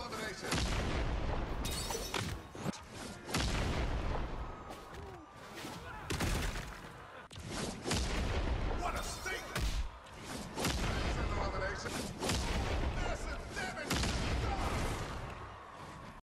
Eliminated.